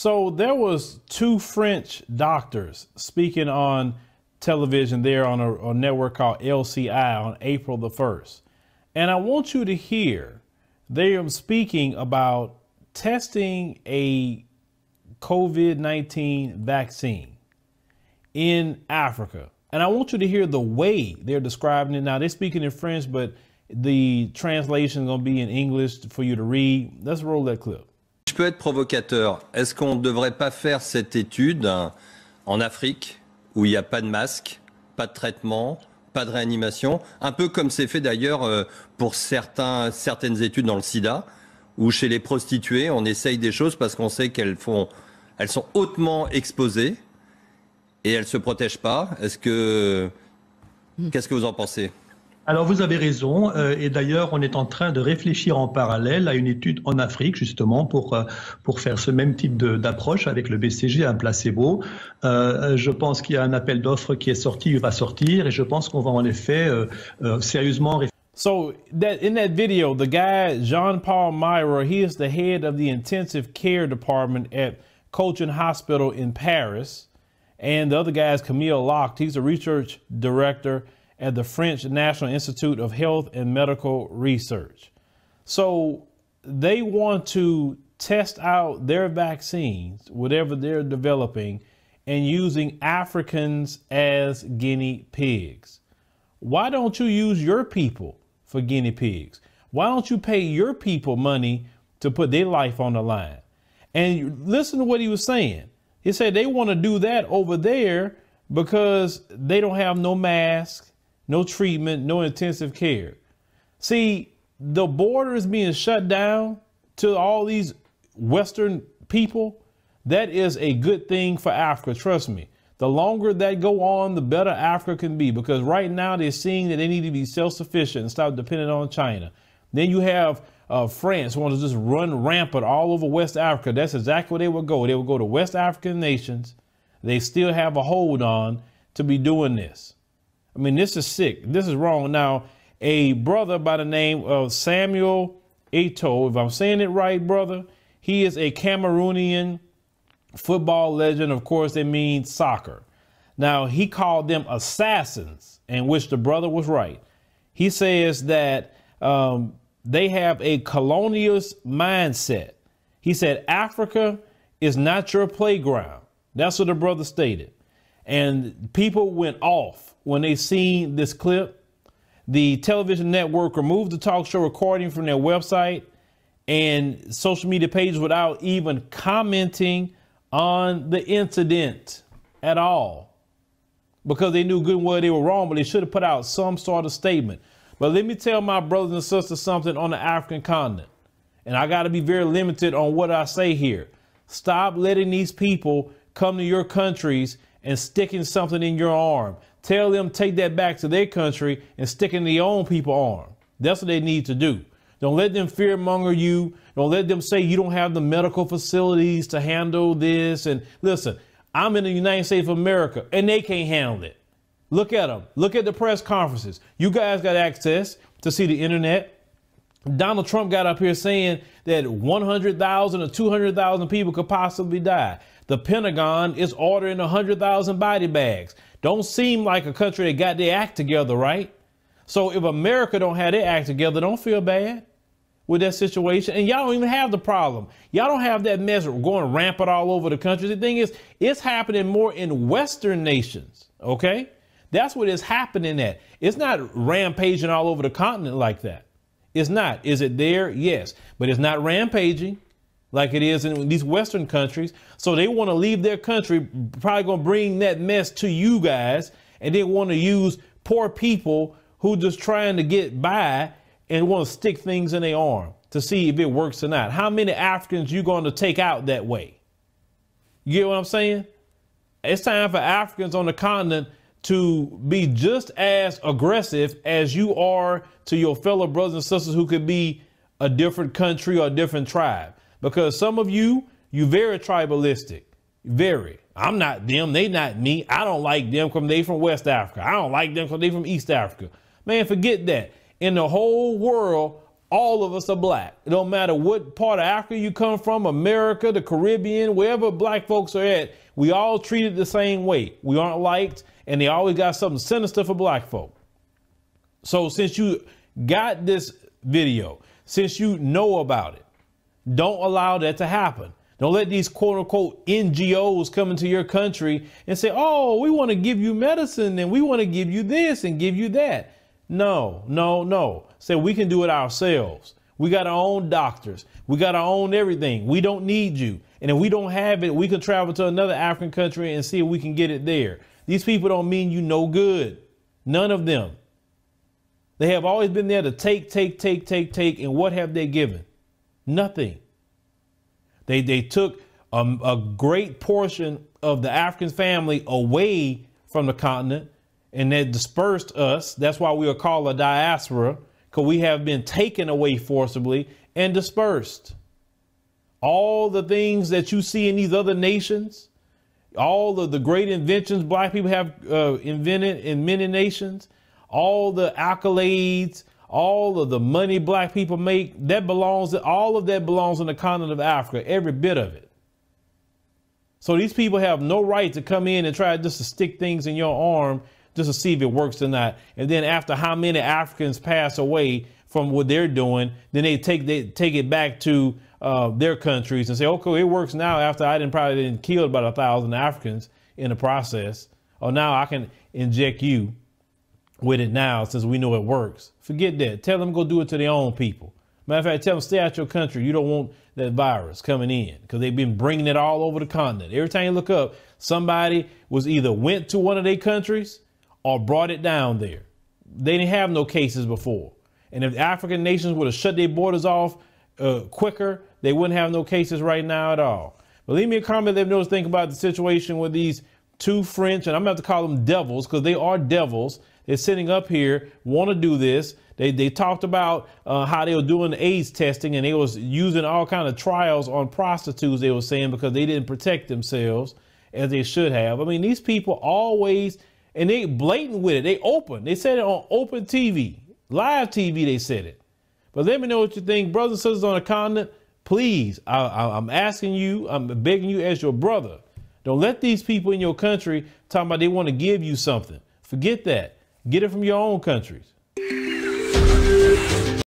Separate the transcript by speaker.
Speaker 1: So there was two French doctors speaking on television there on a, a network called LCI on April the 1st. And I want you to hear they are speaking about testing a COVID 19 vaccine in Africa. And I want you to hear the way they're describing it. Now, they're speaking in French, but the translation is going to be in English for you to read. Let's roll that clip.
Speaker 2: Peux être provocateur. Est-ce qu'on ne devrait pas faire cette étude en Afrique, où il n'y a pas de masque, pas de traitement, pas de réanimation, un peu comme c'est fait d'ailleurs euh, pour certains, certaines études dans le sida, où chez les prostituées, on essaye des choses parce qu'on sait qu'elles font, elles sont hautement exposées et elles se protègent pas. Est-ce que, qu'est-ce que vous en pensez?
Speaker 3: Alors vous avez raison, euh, et d'ailleurs on est en train de réfléchir en parallèle à une étude en Afrique justement pour euh, pour faire ce même type d'approche avec le BCG, un placebo. Euh, je pense qu'il y a un appel d'offres qui est sorti, il va sortir, et je pense qu'on va en effet euh, euh, sérieusement réfléchir.
Speaker 1: So that in that video, the guy Jean Paul Myra, he is the head of the intensive care department at Cochin Hospital in Paris, and the other guy is Camille Locht. He's a research director at the French National Institute of Health and Medical Research. So they want to test out their vaccines, whatever they're developing, and using Africans as guinea pigs. Why don't you use your people for guinea pigs? Why don't you pay your people money to put their life on the line? And listen to what he was saying. He said they want to do that over there because they don't have no masks no treatment, no intensive care. See, the border is being shut down to all these Western people. That is a good thing for Africa. Trust me. The longer that go on, the better Africa can be because right now they're seeing that they need to be self-sufficient and stop depending on China. Then you have uh, France want to just run rampant all over West Africa. That's exactly where they would go. They would go to West African nations. They still have a hold on to be doing this. I mean, this is sick. This is wrong. Now, a brother by the name of Samuel Eto'o, if I'm saying it right, brother, he is a Cameroonian football legend. Of course, it means soccer. Now, he called them assassins, in which the brother was right. He says that um, they have a colonialist mindset. He said, Africa is not your playground. That's what the brother stated. And people went off when they seen this clip. The television network removed the talk show recording from their website and social media pages without even commenting on the incident at all because they knew good and well they were wrong, but they should have put out some sort of statement. But let me tell my brothers and sisters something on the African continent. And I got to be very limited on what I say here. Stop letting these people come to your countries and sticking something in your arm. Tell them take that back to their country and stick in their own people arm. That's what they need to do. Don't let them fearmonger you. Don't let them say you don't have the medical facilities to handle this. And listen, I'm in the United States of America and they can't handle it. Look at them. Look at the press conferences. You guys got access to see the internet. Donald Trump got up here saying that 100,000 or 200,000 people could possibly die. The Pentagon is ordering 100,000 body bags. Don't seem like a country that got their act together, right? So if America don't have their act together, don't feel bad with that situation. And y'all don't even have the problem. Y'all don't have that mess going rampant all over the country. The thing is, it's happening more in Western nations, okay? That's what is happening at. It's not rampaging all over the continent like that. It's not. Is it there? Yes. But it's not rampaging like it is in these Western countries. So they want to leave their country, probably going to bring that mess to you guys, and they want to use poor people who just trying to get by and want to stick things in their arm to see if it works or not. How many Africans you going to take out that way? You get what I'm saying? It's time for Africans on the continent to be just as aggressive as you are to your fellow brothers and sisters who could be a different country or a different tribe because some of you, you very tribalistic, very. I'm not them, they not me. I don't like them because they from West Africa. I don't like them because they from East Africa. Man, forget that. In the whole world, all of us are black. It don't matter what part of Africa you come from, America, the Caribbean, wherever black folks are at, we all treated the same way. We aren't liked, and they always got something sinister for black folk. So since you got this video, since you know about it, don't allow that to happen. Don't let these quote unquote NGOs come into your country and say, oh, we want to give you medicine and we want to give you this and give you that. No, no, no. Say we can do it ourselves. We got our own doctors. We got our own everything. We don't need you. And if we don't have it, we can travel to another African country and see if we can get it there. These people don't mean you no good. None of them. They have always been there to take, take, take, take, take. And what have they given? Nothing. They, they took a, a great portion of the African family away from the continent and they dispersed us. That's why we are called a diaspora, because we have been taken away forcibly and dispersed. All the things that you see in these other nations, all of the great inventions black people have uh, invented in many nations, all the accolades, all of the money black people make, that belongs, all of that belongs on the continent of Africa, every bit of it. So these people have no right to come in and try just to stick things in your arm just to see if it works or not. And then after how many Africans pass away from what they're doing, then they take they take it back to uh, their countries and say, okay, it works now. After I didn't probably didn't kill about a thousand Africans in the process, or now I can inject you with it now since we know it works. Forget that. Tell them go do it to their own people. Matter of fact, tell them stay out your country. You don't want that virus coming in because they've been bringing it all over the continent. Every time you look up, somebody was either went to one of their countries or brought it down there. They didn't have no cases before. And if African nations would have shut their borders off uh, quicker, they wouldn't have no cases right now at all. But leave me a comment. Let me know what you think about the situation with these two French, and I'm going to have to call them devils because they are devils. They're sitting up here, want to do this. They, they talked about uh, how they were doing AIDS testing and they was using all kind of trials on prostitutes, they were saying, because they didn't protect themselves as they should have. I mean, these people always and they blatant with it. They open. They said it on open TV, live TV. They said it. But let me know what you think, brothers and sisters on the continent. Please, I, am asking you, I'm begging you as your brother. Don't let these people in your country talk about they want to give you something. Forget that. Get it from your own countries.